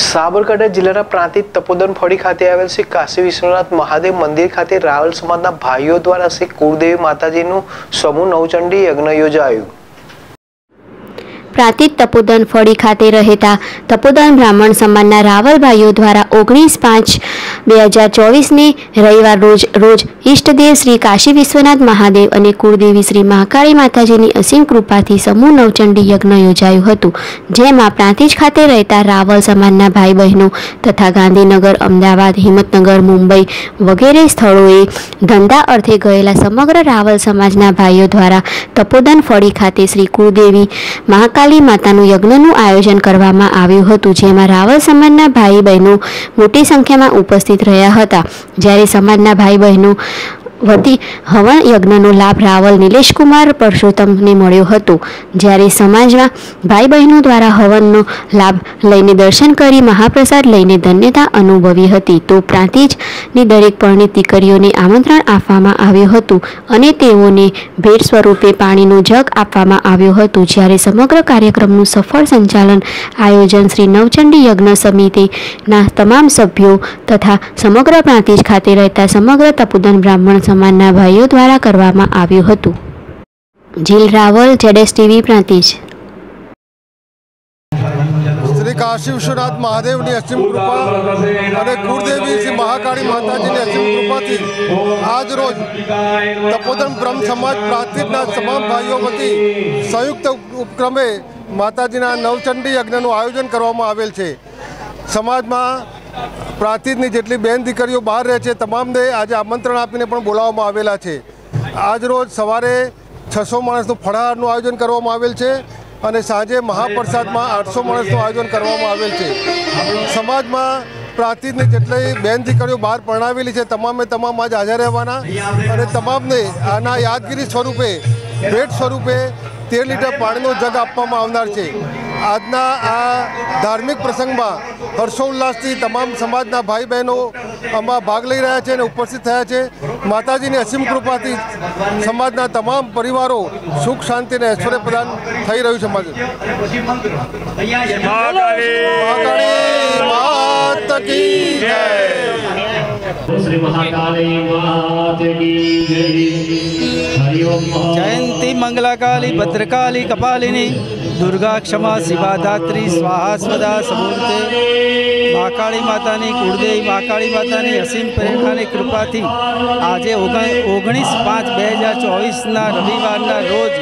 સાબરકાંઠા જિલ્લાના પ્રાંતિજ તપોદન ફળી ખાતે આવેલ શ્રી કાશી વિશ્વનાથ મહાદેવ મંદિર ખાતે રાવલ સમાજના ભાઈઓ દ્વારા શ્રી કુળદેવી માતાજીનું સમૂહ નવચંડી યજ્ઞ યોજાયું. પ્રાંતિજ તપોદન ફળી ખાતે રહેતા તપોદન બ્રાહ્મણ સમાજના રાવલ ભાઈઓ દ્વારા ઓગણીસ પાંચ બે હજાર ચોવીસને રવિવાર રોજ રોજ ઈષ્ટદેવ શ્રી કાશી વિશ્વનાથ મહાદેવ અને કુળદેવી શ્રી મહાકાળી માતાજીની અસીમ કૃપાથી સમૂહ નવચંડી યજ્ઞ યોજાયું હતું, જેમાં પ્રાંતિજ ખાતે રહેતા રાવલ સમાજના ભાઈ બહેનો તથા ગાંધીનગર, અમદાવાદ, હિંમતનગર, મુંબઈ વગેરે સ્થળોએ ધંધા અર્થે ગયેલા સમગ્ર રાવલ સમાજના ભાઈઓ દ્વારા તપોદન ફળી ખાતે શ્રી કુળદેવી મહાકાળી માતાનું યજ્ઞનું આયોજન કરવામાં આવ્યું હતું, જેમાં રાવલ સમાજના ભાઈ બહેનો મોટી સંખ્યામાં ઉપસ્થિત રહ્યા હતા. જ્યારે સમાજના ભાઈ બહેનો વતી હવન યજ્ઞનો લાભ રાવલ નિલેશકુમાર પરસોત્તમને મળ્યો હતો. જ્યારે સમાજમાં ભાઈ બહેનો દ્વારા હવનનો લાભ લઈને દર્શન કરી મહાપ્રસાદ લઈને ધન્યતા અનુભવી હતી, તો પ્રાંતિજની દરેક પરણિત દીકરીઓને આમંત્રણ આપવામાં આવ્યું હતું અને તેઓને ભેટ સ્વરૂપે પાણીનો જગ આપવામાં આવ્યો હતું. જ્યારે સમગ્ર કાર્યક્રમનું સફળ સંચાલન આયોજન શ્રી નવચંડી યજ્ઞ સમિતિના તમામ સભ્યો તથા સમગ્ર પ્રાંતિજ ખાતે રહેતા સમગ્ર તપુદન બ્રાહ્મણ સમાજના ભાઈઓ દ્વારા કરવામાં આવ્યું હતું. જીલ રાવલ જેડેસ ટીવી, પ્રાંતિજ. શ્રી કાશી વિશ્વનાથ મહાદેવની અસીમ કૃપા અને કુળદેવી શ્રી મહાકાળી માતાજીની અસીમ કૃપાથી આજ રોજ તપોદન બ્રહ્મ સમાજ પ્રાંતિજના તમામ ભાઈઓ વતી સંયુક્ત ઉપક્રમે માતાજીના નવચંડી યજ્ઞનું આયોજન કરવામાં આવેલ છે. સમાજમાં પ્રાંતિજની જેટલી બેન દીકરીઓ બહાર રહે છે, તમામને આજે આમંત્રણ આપીને પણ બોલાવવામાં આવેલા છે. આજ રોજ સવારે છસો માણસનું ફળાહારનું આયોજન કરવામાં આવેલ છે અને સાંજે મહાપ્રસાદમાં આઠસો માણસનું આયોજન કરવામાં આવેલ છે. સમાજમાં પ્રાંતિજની જેટલી બેન દીકરીઓ બહાર પરણાવેલી છે, તમામે તમામ આજ હાજર રહેવાના અને તમામને આના યાદગીરી સ્વરૂપે, ભેટ સ્વરૂપે તેર લીટર પાણીનો જગ આપવામાં આવનાર છે. આજના આ ધાર્મિક પ્રસંગમાં હર્ષોલ્લાસથી તમામ સમાજના ભાઈ બહેનો આમાં ભાગ લઈ રહ્યા છે અને ઉપસ્થિત થયા છે. માતાજીની અસીમ કૃપાથી સમાજના તમામ પરિવારો સુખ શાંતિ અને ઐશ્વર્ય પ્રદાન થઈ રહ્યું છે સમાજ. મંગલાકાલી ભદ્રકાલી કી દુર્ગા ક્ષમા, શિવાધાત્રી, સ્વાહા સ્વદા, સમૂર્તે, મહાકાળી માતાની કુળદેવી, મહાકાળી માતાની અસીમ પ્રેરણાની કૃપાથી આજે ઓગણીસ પાંચ બે હજાર ચોવીસના રવિવારના રોજ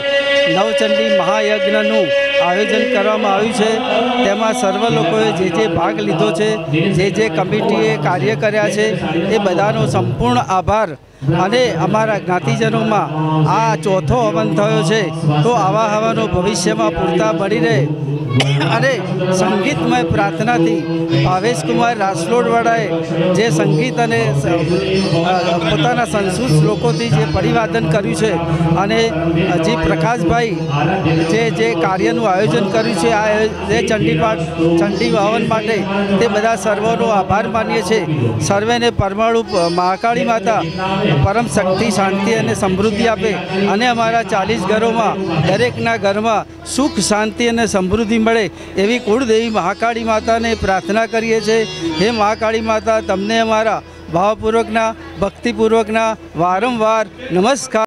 નવચંડી મહાયજ્ઞનું આયોજન કરવામાં આવ્યું છે. તેમાં સર્વ લોકોએ જે જે ભાગ લીધો છે, જે જે કમિટીએ કાર્ય કર્યા છે, એ બધાનો સંપૂર્ણ આભાર. અને અમારા જ્ઞાતિજનોમાં આ ચોથો હવન થયો છે, તો આવા હવાનો ભવિષ્યમાં પૂરતા મળી રહે. અને સંગીતમય પ્રાર્થનાથી ભાવેશકુમાર રાસલોડવાળાએ જે સંગીત અને પોતાના સંસ્કૃત લોકોથી જે પરિવાદન કર્યું છે, અને હજી પ્રકાશભાઈ જે જે કાર્યનું આયોજન કર્યું છે. આ જે ચંડીપાઠ ચંડી હવન માટે તે બધા સર્વનો આભાર માનીએ છીએ. સર્વેને પરમાણુ મહાકાળી માતા પરમ શક્તિ, શાંતિ અને સમૃદ્ધિ આપે અને અમારા ચાલીસ ઘરોમાં, દરેકના ઘરમાં સુખ, શાંતિ અને સમૃદ્ધિ મળે એવી કુળદેવી મહાકાળી માતાને પ્રાર્થના કરીએ છીએ. હે મહાકાળી માતા, તમને અમારા ભાવપૂર્વકના, ભક્તિપૂર્વકના વારંવાર નમસ્કાર.